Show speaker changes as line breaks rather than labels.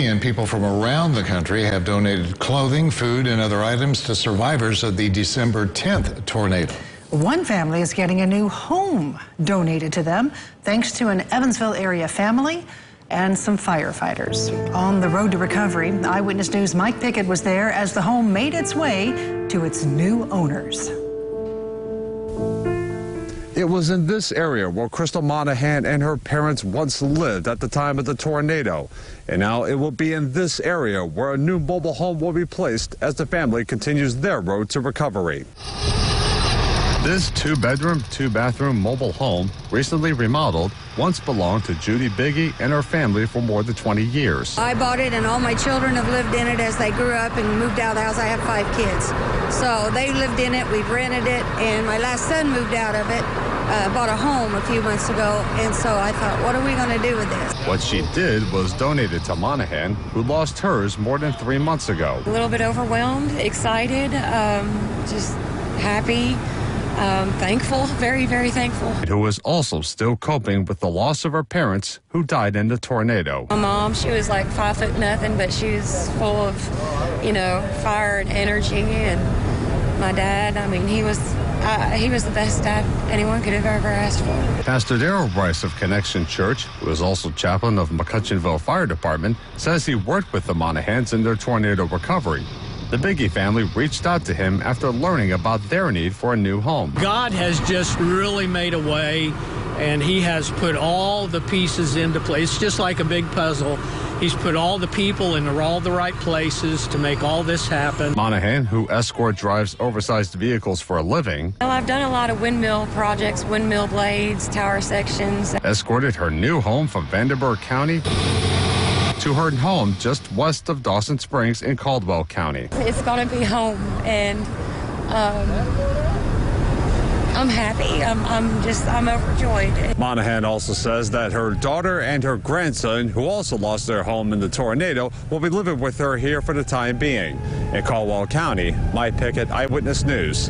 And people from around the country have donated clothing, food, and other items to survivors of the December 10th tornado.
One family is getting a new home donated to them thanks to an Evansville area family and some firefighters. On the road to recovery, Eyewitness News' Mike Pickett was there as the home made its way to its new owners.
It was in this area where Crystal Monahan and her parents once lived at the time of the tornado. And now it will be in this area where a new mobile home will be placed as the family continues their road to recovery. This two bedroom, two bathroom mobile home, recently remodeled, once belonged to Judy Biggie and her family for more than 20 years.
I bought it, and all my children have lived in it as they grew up and moved out of the house. I have five kids. So they lived in it, we've rented it, and my last son moved out of it. Uh, bought a home a few months ago, and so I thought, what are we going to do with this?
What she did was donate it to Monahan, who lost hers more than three months ago.
A little bit overwhelmed, excited, um, just happy um, thankful, very, very thankful.
Who is also still coping with the loss of her parents who died in the tornado.
My mom, she was like five foot nothing, but she was full of, you know, fire and energy. And my dad, I mean, he was uh, he was the best dad anyone could have ever asked for.
Pastor Daryl Bryce of Connection Church, who is also chaplain of McCutchanville Fire Department, says he worked with the Monahans in their tornado recovery. The Biggie family reached out to him after learning about their need for a new home.
God has just really made a way, and He has put all the pieces into place. It's just like a big puzzle. He's put all the people in all the right places to make all this happen.
Monahan, who escort drives oversized vehicles for a living,
well, I've done a lot of windmill projects, windmill blades, tower sections.
Escorted her new home from Vanderburgh County to her home just west of Dawson Springs in Caldwell County.
It's going to be home, and um, I'm happy. I'm, I'm just, I'm overjoyed.
Monahan also says that her daughter and her grandson, who also lost their home in the tornado, will be living with her here for the time being. In Caldwell County, Mike Pickett, Eyewitness News.